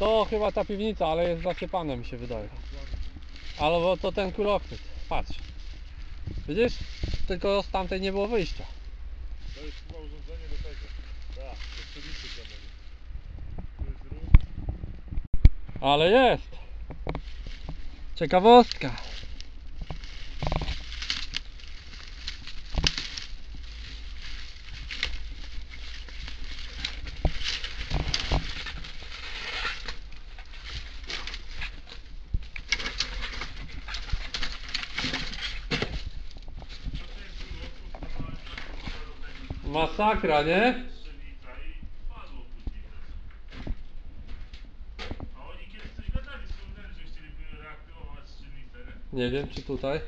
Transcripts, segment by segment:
To chyba ta piwnica, ale jest zasypana mi się wydaje. Albo to ten kurochwyt. Patrz. Widzisz? Tylko z tamtej nie było wyjścia. To jest chyba urządzenie do tego. Tak, do rów. Ale jest. Ciekawostka. Strzelnicę, nie? Nie wiem czy tutaj.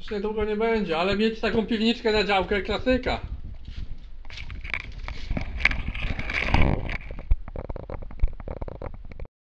Już niedługo nie będzie, ale mieć taką piwniczkę na działkę klasyka.